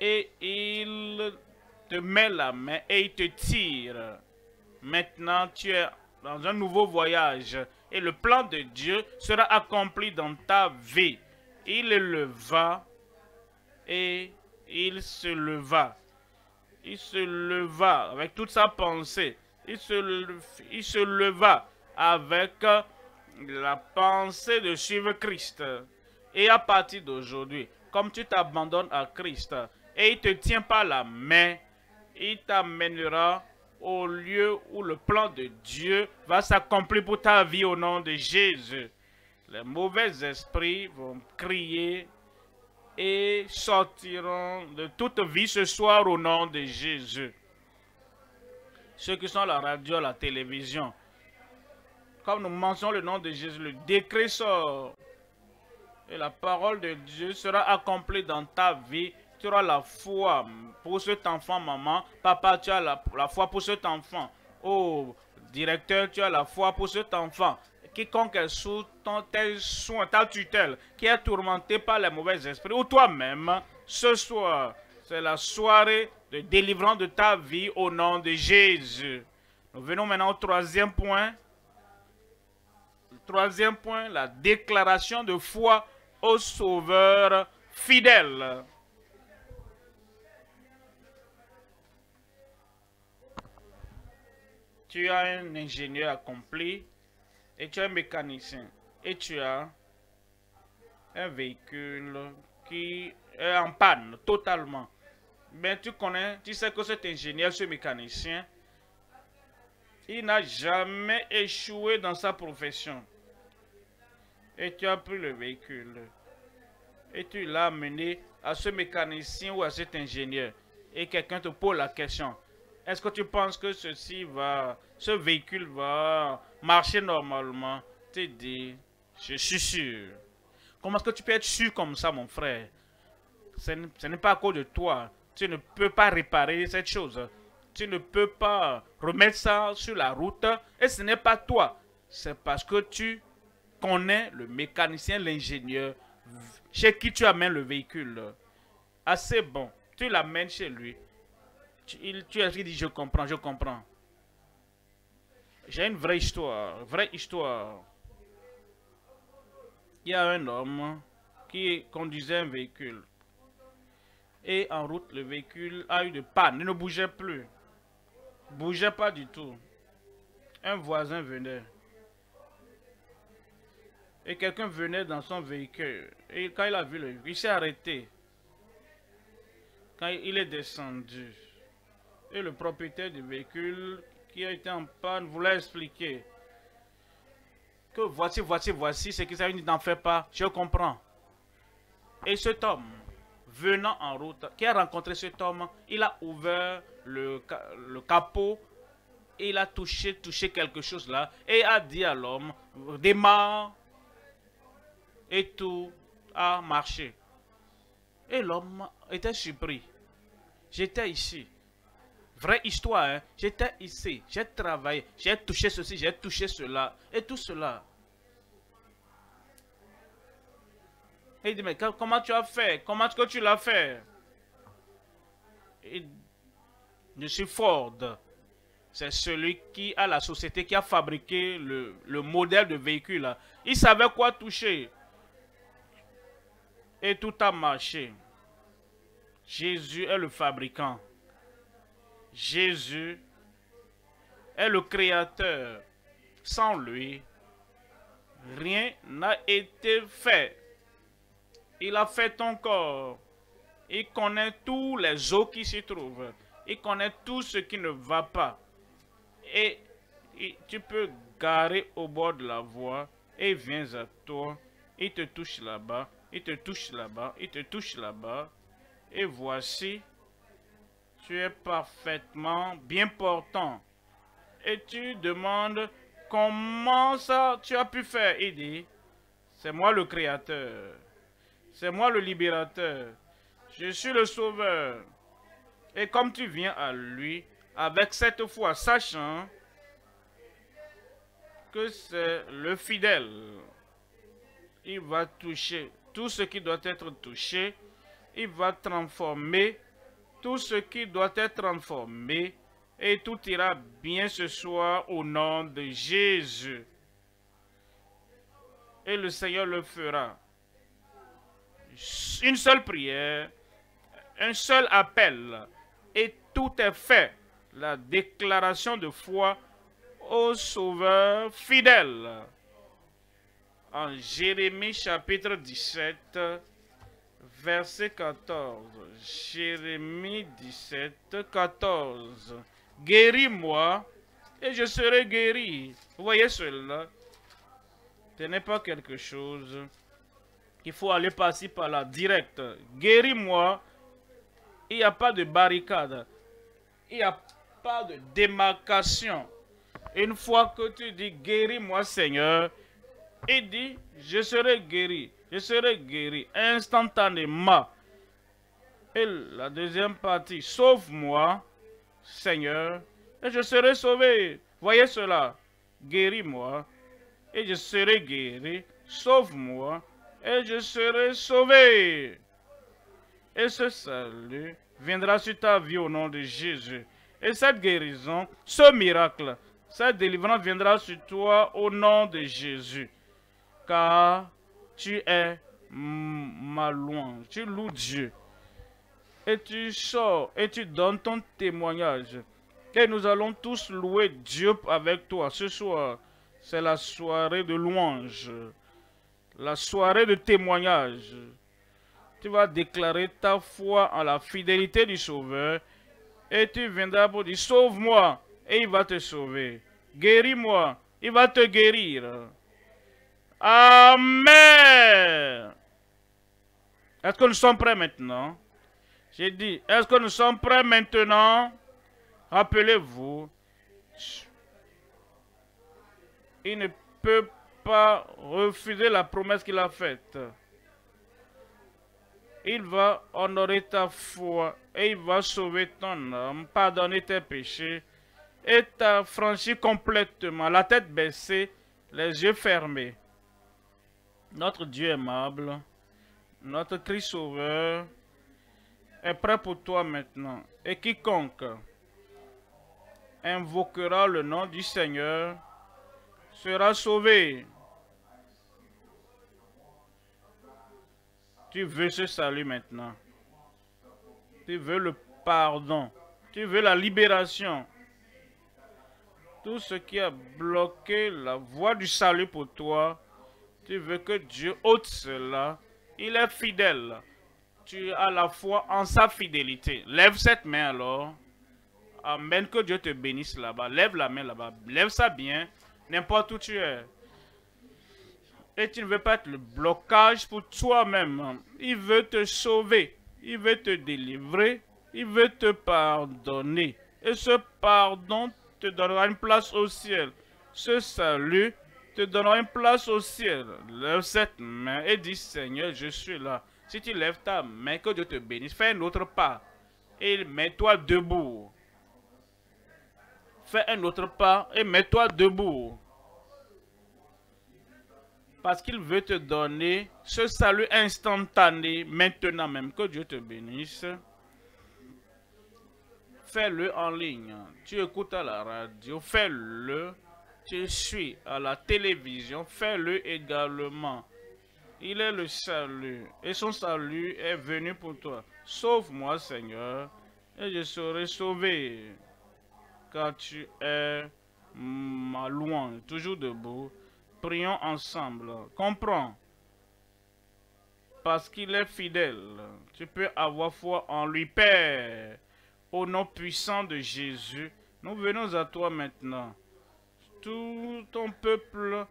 Et il te met la main et il te tire. Maintenant, tu es dans un nouveau voyage et le plan de Dieu sera accompli dans ta vie. Il leva et il se leva. Il se leva avec toute sa pensée il se, leva avec la pensée de suivre Christ. Et à partir d'aujourd'hui, comme tu t'abandonnes à Christ et il te tient par la main, il t'amènera au lieu où le plan de Dieu va s'accomplir pour ta vie au nom de Jésus. Les mauvais esprits vont crier et sortiront de toute vie ce soir au nom de Jésus ceux qui sont la radio, la télévision. Comme nous mentionnons le nom de Jésus, le décret sort. Et la parole de Dieu sera accomplie dans ta vie. Tu auras la foi pour cet enfant, maman. Papa, tu as la, foi pour cet enfant. Oh, directeur, tu as la foi pour cet enfant. Quiconque est sous ton, soins, ta tutelle, qui est tourmenté par les mauvais esprits, ou toi-même, ce soir, c'est la soirée de délivrance de ta vie au nom de Jésus. Nous venons maintenant au troisième point. troisième point, la déclaration de foi au Sauveur fidèle. Tu as un ingénieur accompli et tu as un mécanicien et tu as un véhicule qui est en panne totalement. Mais tu connais, tu sais que cet ingénieur, ce mécanicien, il n'a jamais échoué dans sa profession. Et tu as pris le véhicule. Et tu l'as amené à ce mécanicien ou à cet ingénieur. Et quelqu'un te pose la question. Est-ce que tu penses que ceci va, ce véhicule va marcher normalement? Tu dis, je suis sûr. Comment est-ce que tu peux être sûr comme ça, mon frère? Ce n'est pas à cause de toi. Tu ne peux pas réparer cette chose. Tu ne peux pas remettre ça sur la route. Et ce n'est pas toi. C'est parce que tu connais le mécanicien, l'ingénieur, chez qui tu amènes le véhicule. Assez bon. Tu l'amènes chez lui. Tu, il, dit, je comprends, je comprends. J'ai une vraie histoire, vraie histoire. Il y a un homme qui conduisait un véhicule. Et en route, le véhicule a eu de panne. Il ne bougeait plus. Bougeait pas du tout. Un voisin venait. Et quelqu'un venait dans son véhicule. Et quand il a vu le véhicule, il s'est arrêté. Quand il est descendu. Et le propriétaire du véhicule qui a été en panne voulait expliquer que voici, voici, voici ce qu'ils avaient dit, n'en fais pas, je comprends. Et cet homme, venant en route, qui a rencontré cet homme, il a ouvert le, le capot, et il a touché, touché quelque chose là, et a dit à l'homme, démarre, et tout a marché. Et l'homme était surpris. J'étais ici. Vraie histoire, hein? J'étais ici, j'ai travaillé, j'ai touché ceci, j'ai touché cela, et tout cela. Et il dit, mais comment tu as fait? Comment est-ce que tu l'as fait? Je suis Ford. C'est celui qui a la société qui a fabriqué le, le modèle de véhicule. Il savait quoi toucher. Et tout a marché. Jésus est le fabricant. Jésus est le créateur. Sans lui, rien n'a été fait. Il a fait ton corps. Il connaît tous les os qui s'y trouvent. Il connaît tout ce qui ne va pas. Et, tu peux garer au bord de la voie et viens à toi. Il te touche là-bas. Il te touche là-bas. Il te touche là-bas. Et voici tu es parfaitement bien portant. Et tu demandes comment ça tu as pu faire. Il dit, c'est moi le créateur. C'est moi le libérateur. Je suis le sauveur. Et comme tu viens à lui avec cette foi, sachant que c'est le fidèle, il va toucher tout ce qui doit être touché. Il va transformer tout ce qui doit être transformé et tout ira bien ce soir au nom de Jésus. Et le Seigneur le fera. Une seule prière, un seul appel et tout est fait. La déclaration de foi au Sauveur fidèle. En Jérémie chapitre 17, verset 14. Jérémie 17, 14. Guéris-moi et je serai guéri. Vous voyez cela? Ce n'est pas quelque chose qu'il faut aller passer par là, direct. Guéris-moi. Il n'y a pas de barricade. Il n'y a pas de démarcation. Une fois que tu dis guéris-moi Seigneur, il dit je serai guéri je serai guéri instantanément. Et la deuxième partie, sauve-moi, Seigneur, et je serai sauvé. Voyez cela, guéris-moi, et je serai guéri. Sauve-moi, et je serai sauvé. Et ce salut viendra sur ta vie au nom de Jésus. Et cette guérison, ce miracle, cette délivrance viendra sur toi au nom de Jésus. Car tu es ma louange, tu loues Dieu. Et tu sors et tu donnes ton témoignage. Et nous allons tous louer Dieu avec toi ce soir. C'est la soirée de louange. la soirée de témoignage. Tu vas déclarer ta foi en la fidélité du Sauveur et tu viendras pour dire sauve-moi et il va te sauver. Guéris-moi, il va te guérir. Amen. Est-ce que nous sommes prêts maintenant? J'ai dit, est-ce que nous sommes prêts maintenant? Rappelez-vous, il ne peut pas refuser la promesse qu'il a faite. Il va honorer ta foi et il va sauver ton âme, pardonner tes péchés et franchi complètement, la tête baissée, les yeux fermés. Notre Dieu aimable, notre Christ sauveur, est prêt pour toi maintenant. Et quiconque invoquera le nom du Seigneur sera sauvé. Tu veux ce salut maintenant. Tu veux le pardon. Tu veux la libération. Tout ce qui a bloqué la voie du salut pour toi, tu veux que Dieu ôte cela. Il est fidèle. Tu as la foi en sa fidélité. Lève cette main alors. Amen. Que Dieu te bénisse là-bas. Lève la main là-bas. Lève ça bien. N'importe où tu es. Et tu ne veux pas être le blocage pour toi-même. Il veut te sauver. Il veut te délivrer. Il veut te pardonner. Et ce pardon te donnera une place au ciel. Ce salut te donnera une place au ciel. Lève cette main et dis Seigneur, je suis là. Si tu lèves ta main, que Dieu te bénisse. Fais un autre pas. Et mets-toi debout. Fais un autre pas et mets-toi debout. Parce qu'il veut te donner ce salut instantané maintenant même. Que Dieu te bénisse. Fais-le en ligne. Tu écoutes à la radio. Fais-le. Tu suis à la télévision. Fais-le également. Il est le salut. Et son salut est venu pour toi. Sauve-moi, Seigneur. Et je serai sauvé car tu es ma louange, toujours debout. Prions ensemble. Comprends. Parce qu'il est fidèle. Tu peux avoir foi en lui, Père. Au nom puissant de Jésus, nous venons à toi maintenant. Tout ton peuple,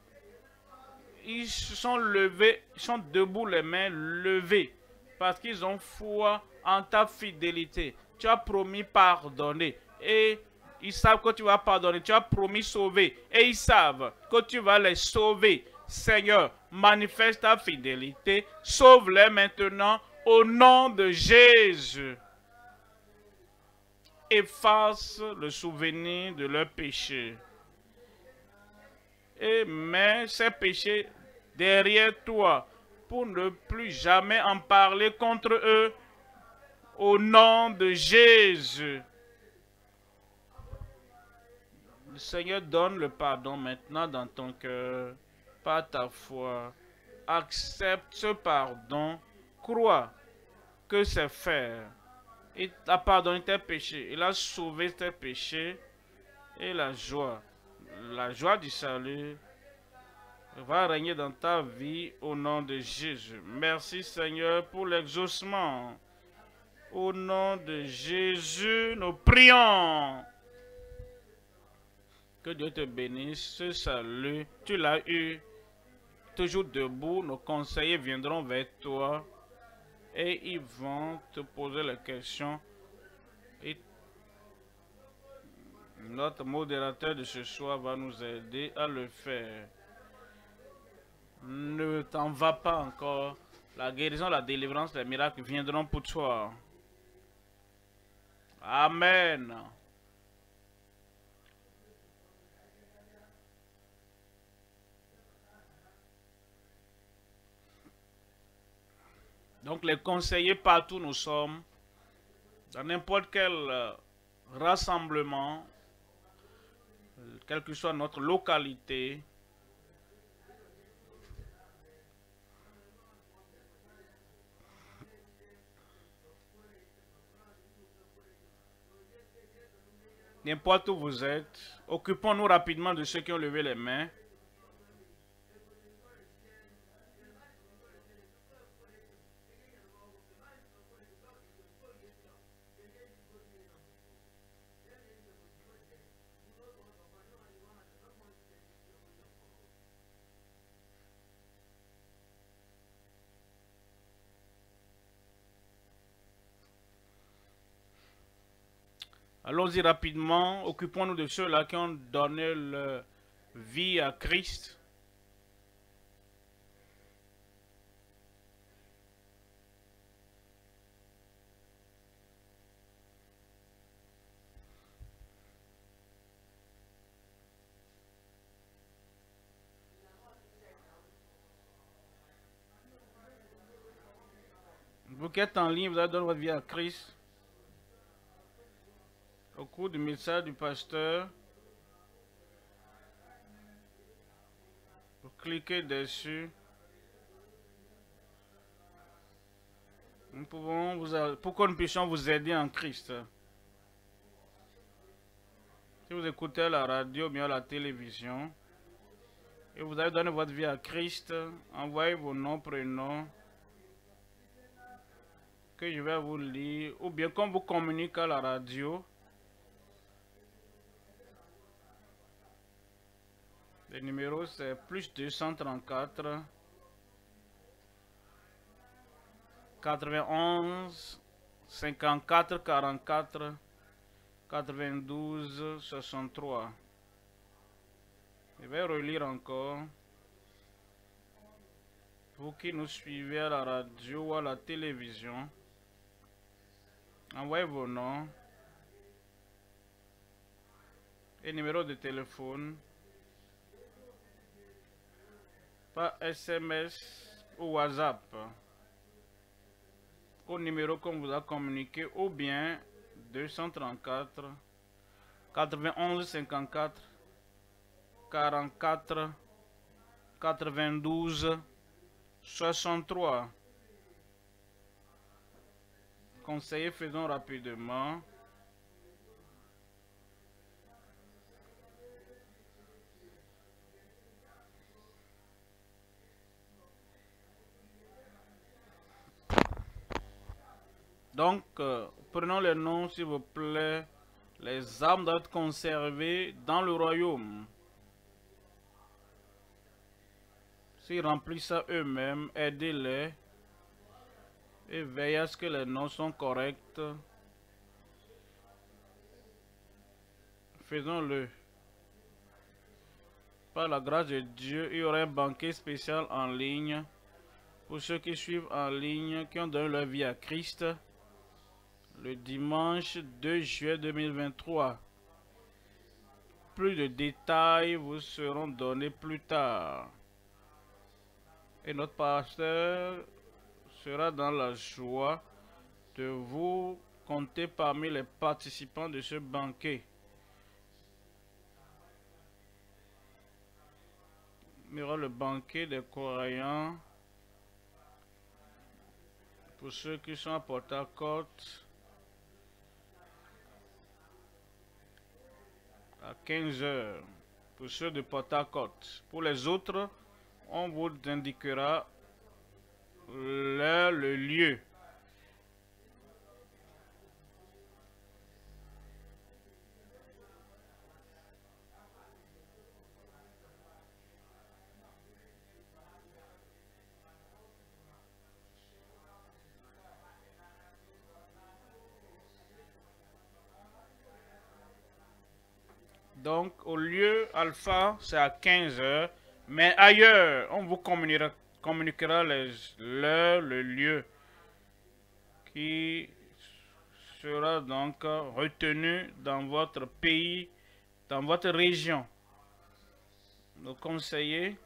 ils sont levés, ils sont debout les mains levées. Parce qu'ils ont foi en ta fidélité. Tu as promis pardonner. Et ils savent que tu vas pardonner. Tu as promis sauver. Et ils savent que tu vas les sauver. Seigneur, manifeste ta fidélité. Sauve-les maintenant au nom de Jésus. Efface le souvenir de leurs péchés. Et mets ces péchés derrière toi pour ne plus jamais en parler contre eux au nom de Jésus. Seigneur donne le pardon maintenant dans ton cœur, par ta foi. Accepte ce pardon. Crois que c'est faire. Il a pardonné tes péchés. Il a sauvé tes péchés. Et la joie, la joie du salut va régner dans ta vie au nom de Jésus. Merci Seigneur pour l'exaucement. Au nom de Jésus, nous prions. Que Dieu te bénisse. Ce salut, tu l'as eu. Toujours debout, nos conseillers viendront vers toi et ils vont te poser la question. Et notre modérateur de ce soir va nous aider à le faire. Ne t'en va pas encore. La guérison, la délivrance, les miracles viendront pour toi. Amen. Donc les conseillers partout nous sommes, dans n'importe quel euh, rassemblement, quelle que soit notre localité, n'importe où vous êtes, occupons-nous rapidement de ceux qui ont levé les mains. Allons-y rapidement, occupons-nous de ceux-là qui ont donné leur vie à Christ. Vous qui êtes en ligne, vous avez donné votre vie à Christ. Cours du message du pasteur, vous cliquez dessus. Nous pouvons vous, pour que nous puissions vous aider en Christ. Si vous écoutez la radio ou bien la télévision, et vous avez donné votre vie à Christ, envoyez vos noms, prénoms, que je vais vous lire, ou bien qu'on vous communique à la radio. Le numéro c'est plus 234 91 54 44 92 63. Je vais relire encore. Vous qui nous suivez à la radio ou à la télévision, Envoyez vos noms et numéro de téléphone par SMS ou WhatsApp au numéro qu'on vous a communiqué ou bien 234 91 54 44 92 63 conseiller, faisons rapidement. Donc, euh, prenons les noms, s'il vous plaît. Les armes doivent être conservées dans le royaume. S'ils remplissent ça eux-mêmes, aidez-les et veillez à ce que les noms sont corrects. Faisons-le. Par la grâce de Dieu, il y aura un banquet spécial en ligne pour ceux qui suivent en ligne, qui ont donné leur vie à Christ le dimanche 2 juillet 2023. Plus de détails vous seront donnés plus tard. Et notre pasteur sera dans la joie de vous compter parmi les participants de ce banquet. Aura le banquet des croyants pour ceux qui sont à Port-à-Côte à 15 heures pour ceux de Port-à-Côte. Pour les autres, on vous indiquera le lieu. Donc, au lieu alpha, c'est à 15 heures. Mais ailleurs, on vous communiquera, l'heure, le lieu qui sera donc retenu dans votre pays, dans votre région. Nos conseillers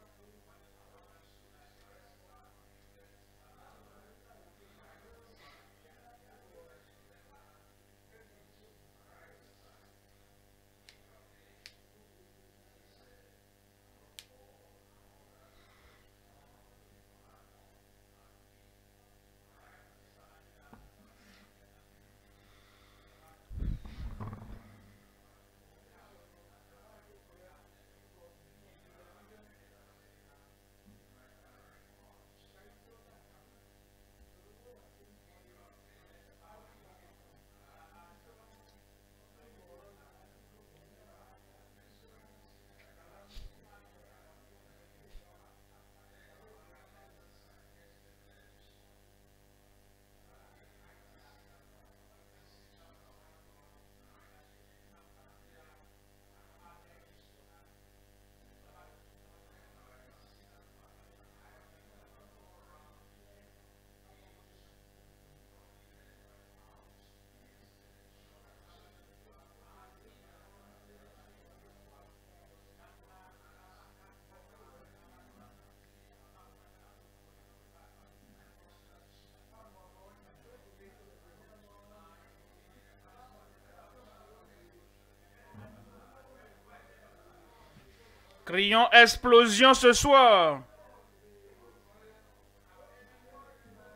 Crions explosion ce soir.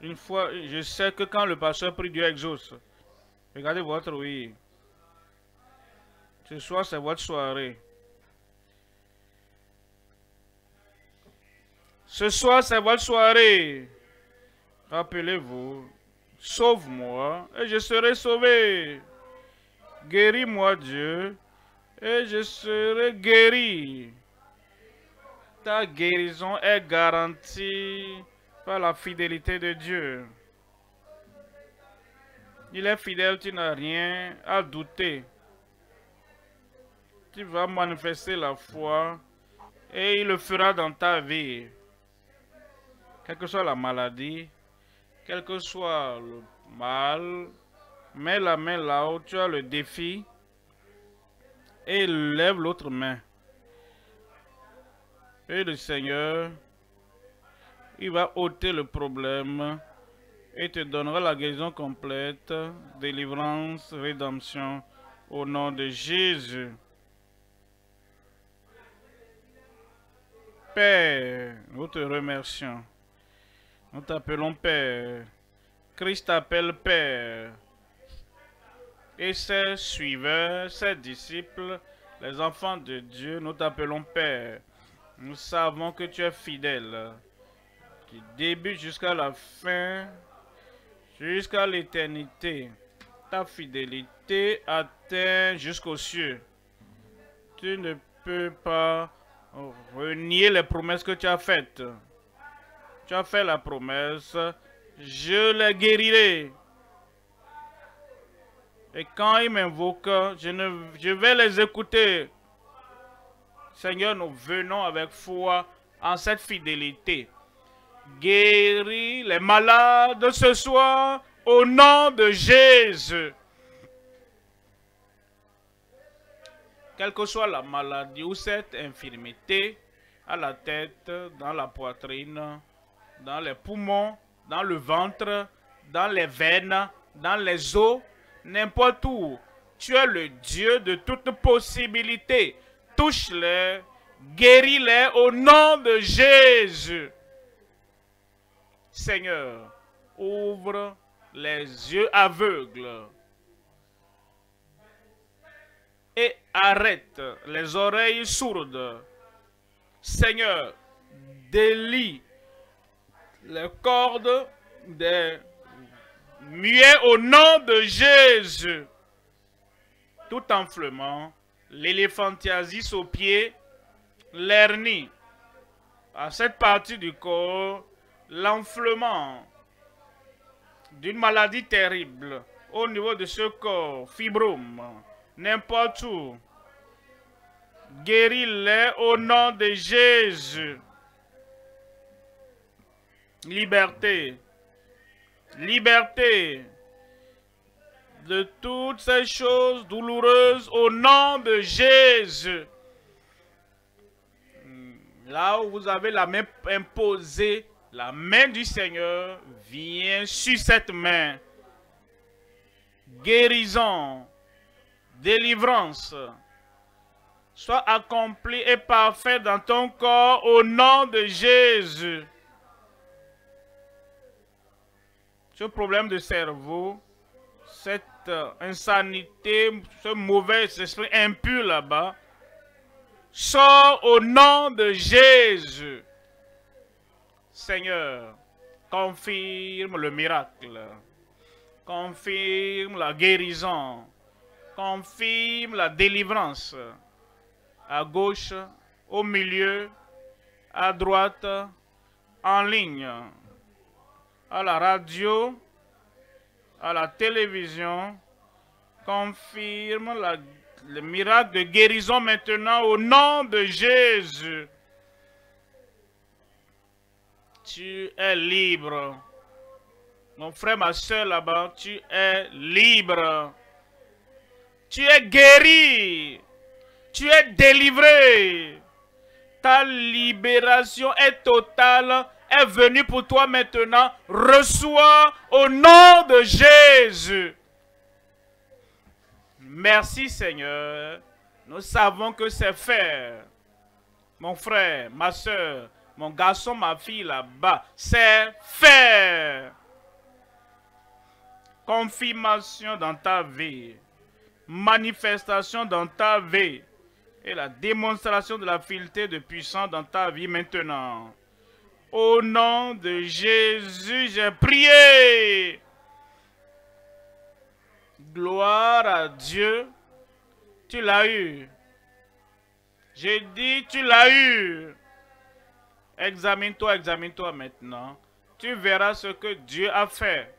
Une fois, je sais que quand le pasteur prie Dieu exauce. Regardez votre oui. Ce soir, c'est votre soirée. Ce soir, c'est votre soirée. Rappelez-vous, sauve-moi et je serai sauvé. Guéris-moi, Dieu, et je serai guéri. Ta guérison est garantie par la fidélité de Dieu. Il est fidèle, tu n'as rien à douter. Tu vas manifester la foi et il le fera dans ta vie. Quelle que soit la maladie, quel que soit le mal, mets la main là où tu as le défi et lève l'autre main. Et le Seigneur, il va ôter le problème et te donnera la guérison complète, délivrance, rédemption au nom de Jésus. Père, nous te remercions. Nous t'appelons Père. Christ appelle Père. Et ses suiveurs, ses disciples, les enfants de Dieu, nous t'appelons Père. Nous savons que tu es fidèle, qui débute jusqu'à la fin, jusqu'à l'éternité. Ta fidélité atteint jusqu'aux cieux. Tu ne peux pas renier les promesses que tu as faites. Tu as fait la promesse, je les guérirai. Et quand ils m'invoquent, je, je vais les écouter. Seigneur, nous venons avec foi en cette fidélité. Guéris les malades ce soir au nom de Jésus. Quelle que soit la maladie ou cette infirmité, à la tête, dans la poitrine, dans les poumons, dans le ventre, dans les veines, dans les os, n'importe où. Tu es le Dieu de toute possibilité. Touche-les, guéris-les au nom de Jésus. Seigneur, ouvre les yeux aveugles et arrête les oreilles sourdes. Seigneur, délie les cordes des muets au nom de Jésus. Tout enflement, l'éléphantiasis au pied, l'hernie, à cette partie du corps, l'enflement d'une maladie terrible au niveau de ce corps, fibrome, n'importe où. Guéris-les au nom de Jésus. Liberté. Liberté de toutes ces choses douloureuses au nom de Jésus. Là où vous avez la main imposée, la main du Seigneur vient sur cette main. Guérison, délivrance, soit accomplie et parfait dans ton corps au nom de Jésus. Ce problème de cerveau, cette insanité, ce mauvais esprit impur là-bas, sort au nom de Jésus. Seigneur, confirme le miracle, confirme la guérison, confirme la délivrance. À gauche, au milieu, à droite, en ligne, à la radio, à la télévision, confirme le miracle de guérison maintenant au nom de Jésus. Tu es libre. Mon frère, ma soeur là-bas, tu es libre. Tu es guéri. Tu es délivré. Ta libération est totale, est venue pour toi maintenant. Reçois au nom de Jésus. Merci Seigneur. Nous savons que c'est fait. mon frère, ma soeur, mon garçon, ma fille là-bas, c'est fait. Confirmation dans ta vie, manifestation dans ta vie et la démonstration de la fidélité de puissance dans ta vie maintenant. Au nom de Jésus, j'ai prié. Gloire à Dieu. Tu l'as eu. J'ai dit, tu l'as eu. Examine-toi, examine-toi maintenant. Tu verras ce que Dieu a fait.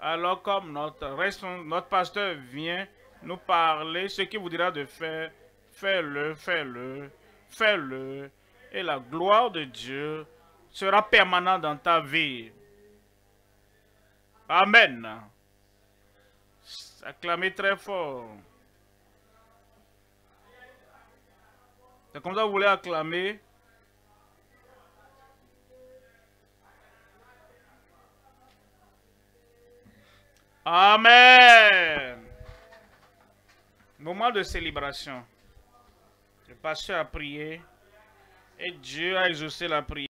Alors comme notre, pasteur vient nous parler, ce qu'il vous dira de faire, fais-le, fais-le, fais-le. Et la gloire de Dieu sera permanente dans ta vie. Amen. Acclamez très fort. C'est comme ça que vous voulez acclamer. Amen. Moment de célébration. Le pasteur a prié et Dieu a exaucé la prière.